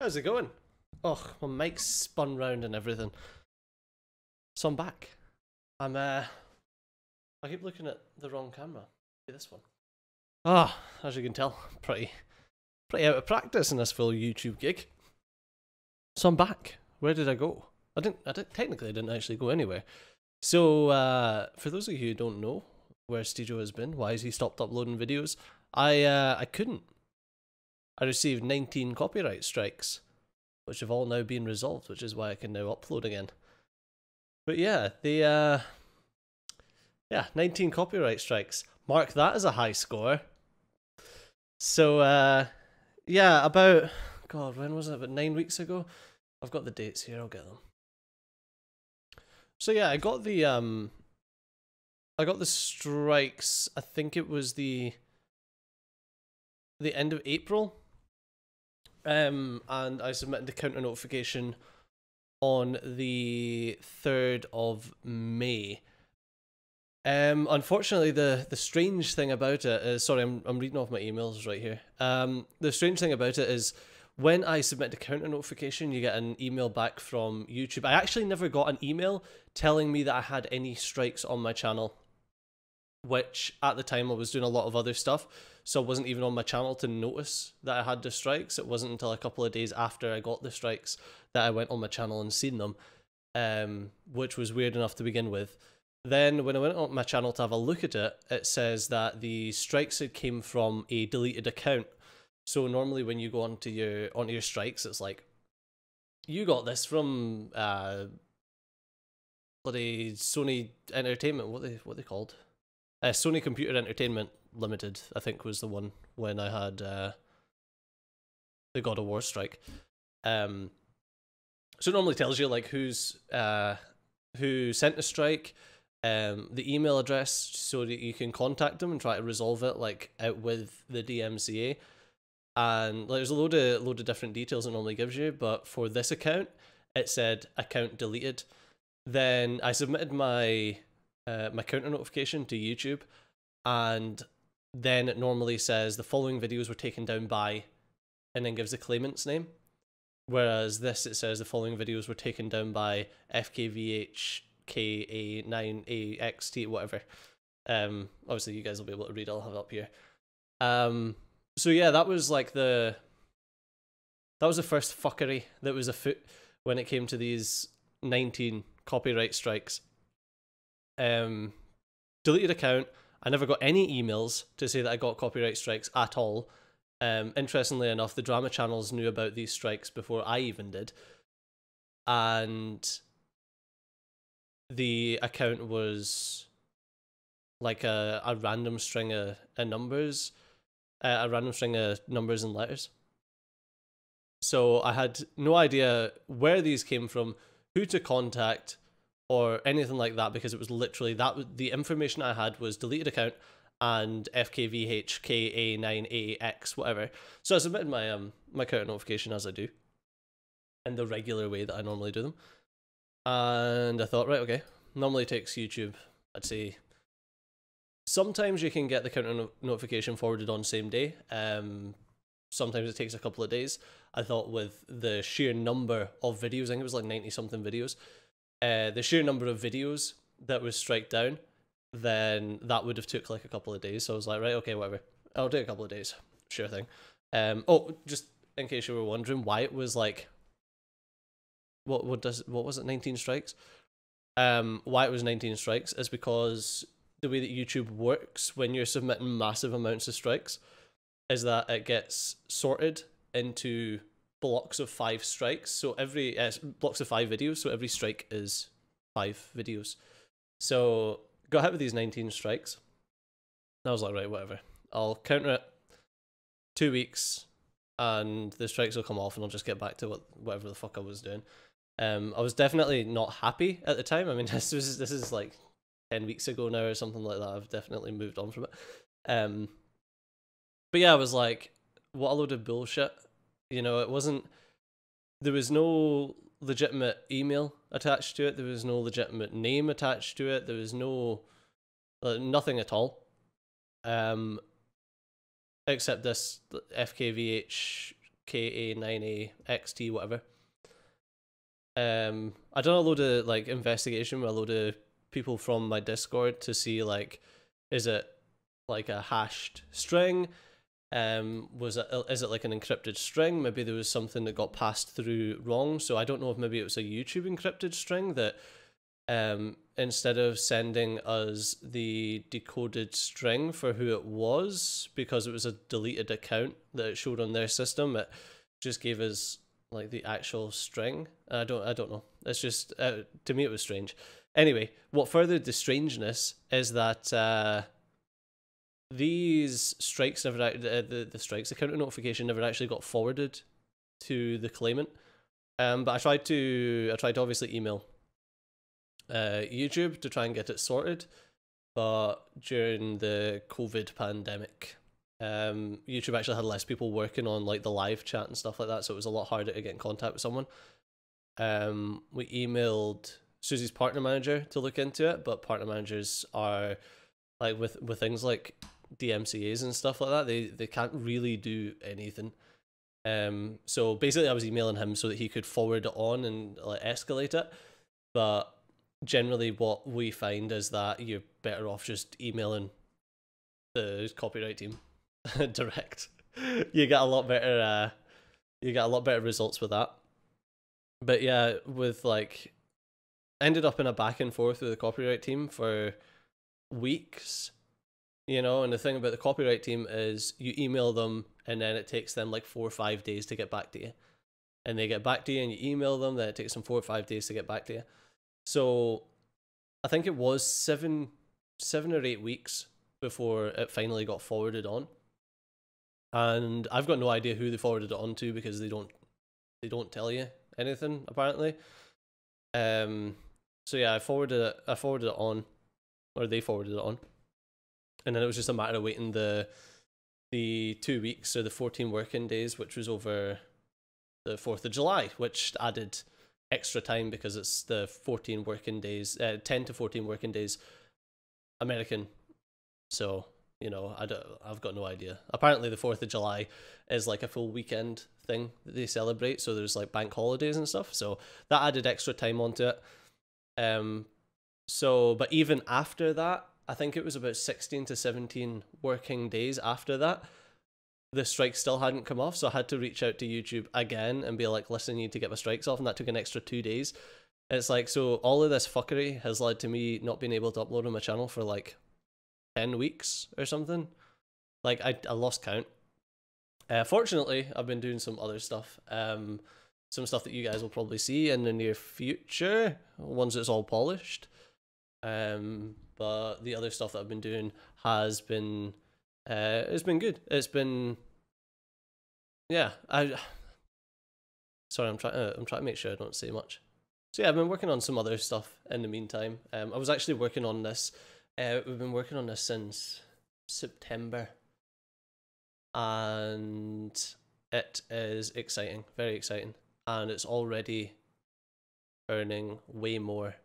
How's it going? Oh, my mic's spun round and everything. So I'm back. I'm uh I keep looking at the wrong camera. This one. Ah, as you can tell, pretty pretty out of practice in this full YouTube gig. So I'm back. Where did I go? I didn't I didn't technically I didn't actually go anywhere. So uh for those of you who don't know where Steejo has been, why has he stopped uploading videos? I uh I couldn't I received 19 copyright strikes, which have all now been resolved, which is why I can now upload again. But yeah, the uh yeah, 19 copyright strikes. Mark that as a high score. So uh yeah, about god, when was it? About 9 weeks ago. I've got the dates here, I'll get them. So yeah, I got the um I got the strikes. I think it was the the end of April um, and I submitted the counter notification on the 3rd of May. Um, unfortunately, the, the strange thing about it is sorry, I'm, I'm reading off my emails right here. Um, the strange thing about it is when I submit the counter notification, you get an email back from YouTube. I actually never got an email telling me that I had any strikes on my channel, which at the time I was doing a lot of other stuff so I wasn't even on my channel to notice that I had the strikes. It wasn't until a couple of days after I got the strikes that I went on my channel and seen them, um, which was weird enough to begin with. Then when I went on my channel to have a look at it, it says that the strikes had came from a deleted account. So normally when you go onto your onto your strikes, it's like you got this from uh bloody Sony Entertainment. What they what they called? Uh, Sony Computer Entertainment Limited, I think was the one when I had uh, the God of War strike. Um, so it normally tells you like who's uh, who sent the strike, um, the email address, so that you can contact them and try to resolve it like out with the DMCA. And like, there's a load of load of different details it normally gives you, but for this account, it said account deleted. Then I submitted my uh, my counter notification to YouTube, and then it normally says the following videos were taken down by, and then gives the claimant's name. Whereas this, it says the following videos were taken down by FKVHKA9AXT, whatever. Um, obviously, you guys will be able to read. I'll have it up here. Um, so yeah, that was like the that was the first fuckery that was afoot when it came to these 19 copyright strikes. Um, deleted account, I never got any emails to say that I got copyright strikes at all. Um, interestingly enough, the drama channels knew about these strikes before I even did. And the account was like a, a random string of, of numbers, uh, a random string of numbers and letters. So I had no idea where these came from, who to contact, or anything like that because it was literally that the information I had was deleted account and FKVHKA9AX whatever. So I submitted my um my account notification as I do in the regular way that I normally do them. And I thought, right, okay. Normally it takes YouTube, I'd say sometimes you can get the counter no- notification forwarded on same day. Um sometimes it takes a couple of days. I thought with the sheer number of videos, I think it was like 90 something videos uh, the sheer number of videos that was strike down, then that would have took like a couple of days. So I was like, right, okay, whatever. I'll do a couple of days. Sure thing. Um. Oh, just in case you were wondering why it was like, what what does what was it? Nineteen strikes. Um. Why it was nineteen strikes is because the way that YouTube works when you're submitting massive amounts of strikes is that it gets sorted into blocks of five strikes. So every uh, blocks of five videos. So every strike is five videos. So got hit with these 19 strikes. I was like, right, whatever. I'll counter it two weeks and the strikes will come off and I'll just get back to what whatever the fuck I was doing. Um, I was definitely not happy at the time. I mean, this is this is like ten weeks ago now or something like that. I've definitely moved on from it. Um, but yeah, I was like, what a load of bullshit. You know, it wasn't. There was no legitimate email attached to it. There was no legitimate name attached to it. There was no uh, nothing at all. Um, except this FKVH KA9A XT whatever. Um, I done a load of like investigation with a load of people from my Discord to see like, is it like a hashed string? Um, was it is it like an encrypted string? Maybe there was something that got passed through wrong. So I don't know if maybe it was a YouTube encrypted string that um instead of sending us the decoded string for who it was because it was a deleted account that it showed on their system it just gave us like the actual string i don't i don't know it's just uh, to me it was strange anyway what furthered the strangeness is that uh these strikes never uh, the, the strikes the counter notification never actually got forwarded to the claimant um but i tried to i tried to obviously email uh, YouTube to try and get it sorted. But during the COVID pandemic, um, YouTube actually had less people working on like the live chat and stuff like that, so it was a lot harder to get in contact with someone. Um, we emailed Susie's partner manager to look into it, but partner managers are like with with things like DMCA's and stuff like that, they they can't really do anything. Um, so basically, I was emailing him so that he could forward it on and like escalate it, but generally what we find is that you're better off just emailing the copyright team direct. You get a lot better uh you get a lot better results with that. But yeah, with like ended up in a back and forth with the copyright team for weeks. You know, and the thing about the copyright team is you email them and then it takes them like four or five days to get back to you. And they get back to you and you email them, then it takes them four or five days to get back to you. So I think it was seven seven or eight weeks before it finally got forwarded on. And I've got no idea who they forwarded it on to because they don't they don't tell you anything apparently. Um so yeah, I forwarded it I forwarded it on or they forwarded it on. And then it was just a matter of waiting the the two weeks or the 14 working days, which was over the 4th of July, which added extra time because it's the 14 working days, uh, 10 to 14 working days American. So, you know, I don't, I've got no idea. Apparently, the 4th of July is like a full weekend thing that they celebrate. So there's like bank holidays and stuff. So that added extra time onto it. Um, so, but even after that, I think it was about 16 to 17 working days after that the strike still hadn't come off, so I had to reach out to YouTube again and be like, listen, I need to get my strikes off, and that took an extra two days. It's like, so all of this fuckery has led to me not being able to upload on my channel for like 10 weeks or something. Like, I, I lost count. Uh, fortunately, I've been doing some other stuff. Um, some stuff that you guys will probably see in the near future, once it's all polished. Um, but the other stuff that I've been doing has been uh, it's been good. It's been yeah. I sorry, I'm trying. Uh, I'm trying to make sure I don't say much. So yeah, I've been working on some other stuff in the meantime. Um, I was actually working on this. Uh, we've been working on this since September, and it is exciting, very exciting, and it's already earning way more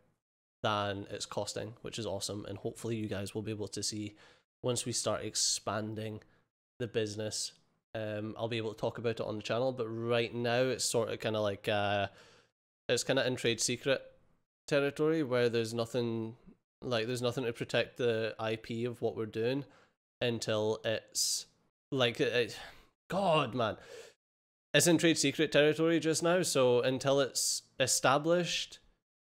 than it's costing, which is awesome. And hopefully, you guys will be able to see once we start expanding the business, um, I'll be able to talk about it on the channel. But right now, it's sort of kind of like uh, it's kind of in trade secret territory where there's nothing like there's nothing to protect the IP of what we're doing until it's like it, God, man, it's in trade secret territory just now. So until it's established,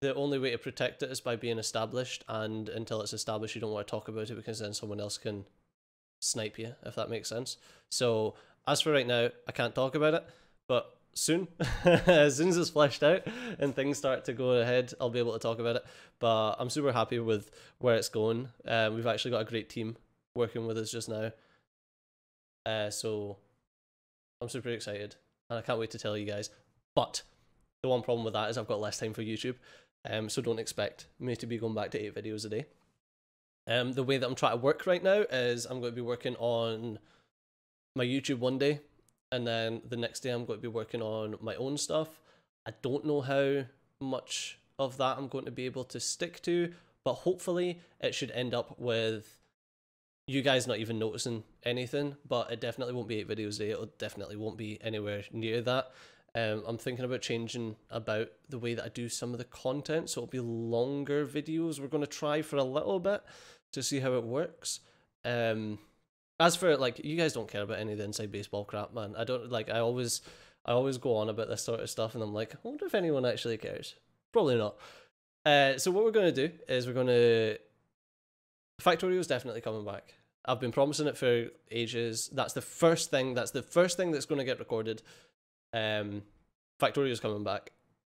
the only way to protect it is by being established, and until it's established, you don't want to talk about it because then someone else can snipe you, if that makes sense. So, as for right now, I can't talk about it, but soon, as soon as it's fleshed out and things start to go ahead, I'll be able to talk about it. But I'm super happy with where it's going. Um, we've actually got a great team working with us just now. Uh, so I'm super excited, and I can't wait to tell you guys. But the one problem with that is I've got less time for YouTube. Um, so don't expect me to be going back to eight videos a day. Um, the way that I'm trying to work right now is I'm going to be working on my YouTube one day, and then the next day I'm going to be working on my own stuff. I don't know how much of that I'm going to be able to stick to, but hopefully it should end up with you guys not even noticing anything, but it definitely won't be eight videos a day. It definitely won't be anywhere near that. Um, I'm thinking about changing about the way that I do some of the content, so it'll be longer videos. We're going to try for a little bit to see how it works. Um, as for like, you guys don't care about any of the inside baseball crap, man. I don't like. I always, I always go on about this sort of stuff, and I'm like, I wonder if anyone actually cares. Probably not. Uh, so what we're going to do is we're going to. Factorio is definitely coming back. I've been promising it for ages. That's the first thing. That's the first thing that's going to get recorded. Um, Factorio's coming back.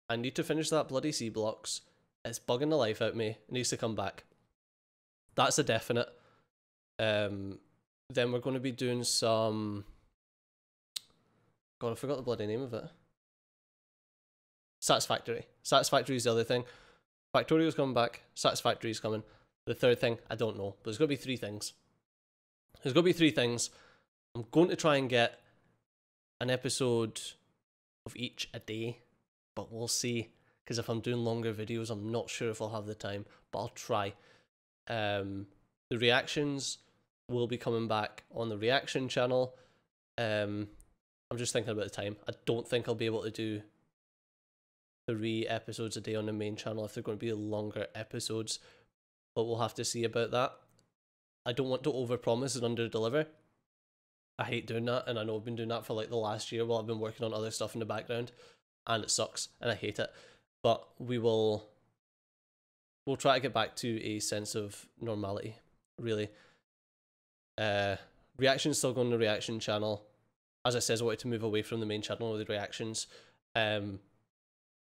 I need to finish that bloody SeaBlocks. It's bugging the life out of me. It needs to come back. That's a definite. Um, then we're going to be doing some. God, I forgot the bloody name of it. Satisfactory. Satisfactory is the other thing. Factorio's coming back. Satisfactory's coming. The third thing, I don't know, but there's going to be three things. There's going to be three things. I'm going to try and get an episode of each a day, but we'll see. Because if I'm doing longer videos, I'm not sure if I'll have the time, but I'll try. Um, the reactions will be coming back on the reaction channel. Um, I'm just thinking about the time. I don't think I'll be able to do three episodes a day on the main channel if they're going to be longer episodes, but we'll have to see about that. I don't want to overpromise and underdeliver. I hate doing that, and I know I've been doing that for like the last year while I've been working on other stuff in the background, and it sucks, and I hate it. But we will, we'll try to get back to a sense of normality. Really, uh, reactions still going to the reaction channel. As I said, I wanted to move away from the main channel with the reactions. Um,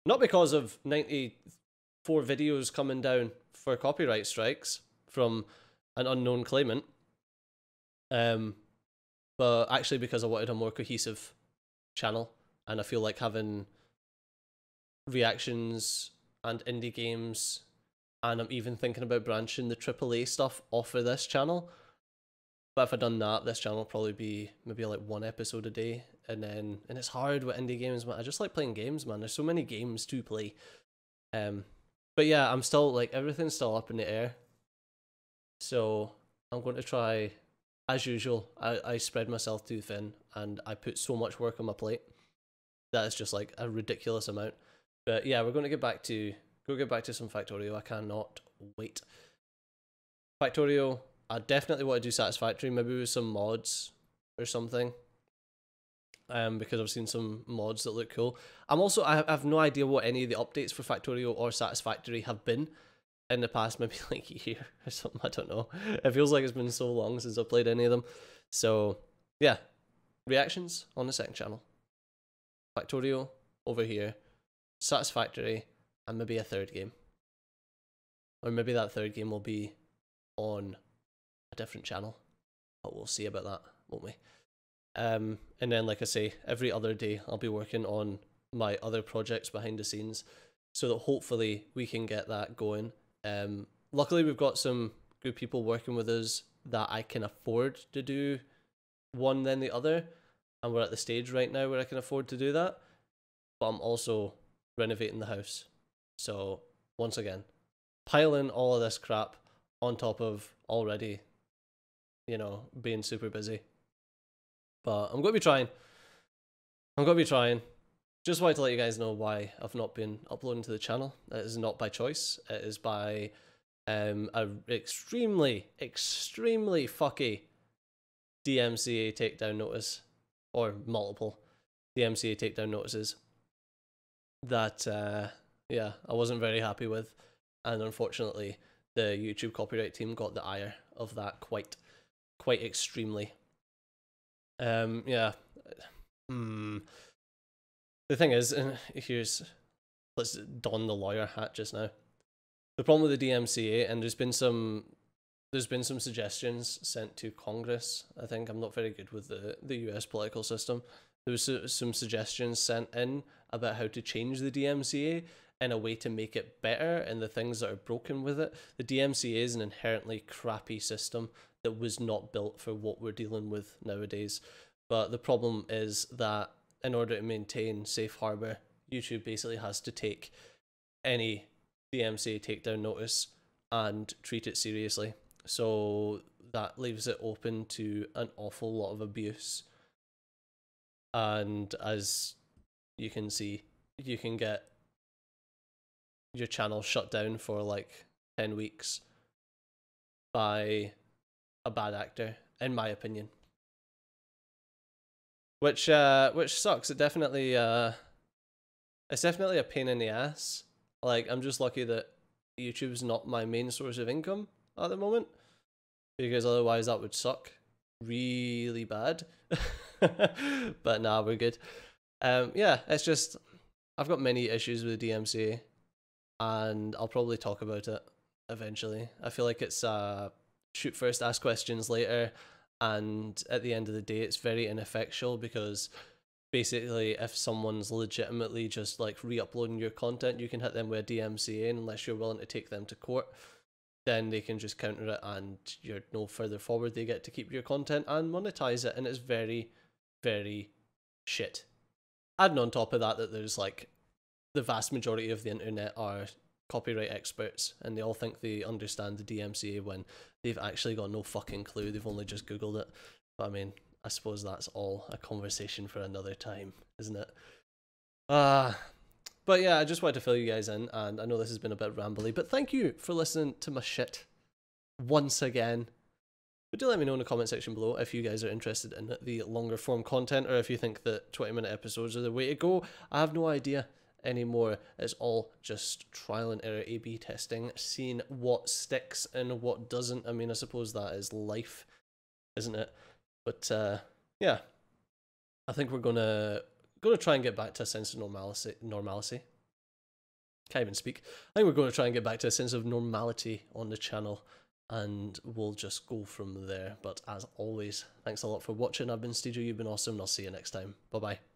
not because of ninety four videos coming down for copyright strikes from an unknown claimant. Um, but actually because I wanted a more cohesive channel, and I feel like having reactions and indie games, and I'm even thinking about branching the AAA stuff off of this channel. But if I'd done that, this channel probably be maybe like one episode a day, and then and it's hard with indie games, man. I just like playing games, man. There's so many games to play. Um, but yeah, I'm still like everything's still up in the air. So I'm going to try as usual, I, I spread myself too thin and I put so much work on my plate that is just like a ridiculous amount. But yeah, we're going to get back to go get back to some Factorio. I cannot wait. Factorio, I definitely want to do Satisfactory, maybe with some mods or something. Um, because I've seen some mods that look cool. I'm also I have no idea what any of the updates for Factorio or Satisfactory have been in the past maybe like a year or something. I don't know. It feels like it's been so long since I played any of them. So yeah, reactions on the second channel. Factorio over here, Satisfactory, and maybe a third game. Or maybe that third game will be on a different channel. But we'll see about that, won't we? Um, and then, like I say, every other day I'll be working on my other projects behind the scenes so that hopefully we can get that going um, luckily, we've got some good people working with us that I can afford to do one then the other, and we're at the stage right now where I can afford to do that. But I'm also renovating the house, so once again, piling all of this crap on top of already, you know, being super busy. But I'm going to be trying. I'm going to be trying. Just wanted to let you guys know why I've not been uploading to the channel. It is not by choice. It is by um, extremely, extremely fucky DMCA takedown notice, or multiple DMCA takedown notices that, uh, yeah, I wasn't very happy with. And unfortunately, the YouTube copyright team got the ire of that quite, quite extremely. Um, yeah. Hmm the thing is, and here's let's don the lawyer hat just now. The problem with the DMCA, and there's been some there's been some suggestions sent to Congress. I think I'm not very good with the the US political system. There was some suggestions sent in about how to change the DMCA in a way to make it better and the things that are broken with it. The DMCA is an inherently crappy system that was not built for what we're dealing with nowadays. But the problem is that in order to maintain safe harbor, YouTube basically has to take any DMCA takedown notice and treat it seriously. So that leaves it open to an awful lot of abuse. And as you can see, you can get your channel shut down for like 10 weeks by a bad actor, in my opinion. Which uh which sucks. It definitely uh it's definitely a pain in the ass. Like I'm just lucky that YouTube's not my main source of income at the moment. Because otherwise that would suck really bad. but nah, we're good. Um yeah, it's just I've got many issues with DMCA and I'll probably talk about it eventually. I feel like it's uh shoot first, ask questions later, and at the end of the day, it's very ineffectual because basically, if someone's legitimately just like re-uploading your content, you can hit them with a DMCA, unless you're willing to take them to court, then they can just counter it, and you're no further forward. They get to keep your content and monetize it, and it's very, very shit. Adding on top of that, that there's like the vast majority of the internet are copyright experts and they all think they understand the DMCA when they've actually got no fucking clue. They've only just Googled it. But I mean, I suppose that's all a conversation for another time, isn't it? Ah. Uh, but yeah, I just wanted to fill you guys in, and I know this has been a bit rambly, but thank you for listening to my shit once again. But do let me know in the comment section below if you guys are interested in the longer form content or if you think that 20 minute episodes are the way to go. I have no idea anymore. It's all just trial and error A B testing, seeing what sticks and what doesn't. I mean, I suppose that is life, isn't it? But uh, yeah, I think we're gonna gonna try and get back to a sense of normalcy. Normalcy. Can't even speak. I think we're going to try and get back to a sense of normality on the channel, and we'll just go from there. But as always, thanks a lot for watching. I've been Steejo. You've been awesome. And I'll see you next time. Bye bye.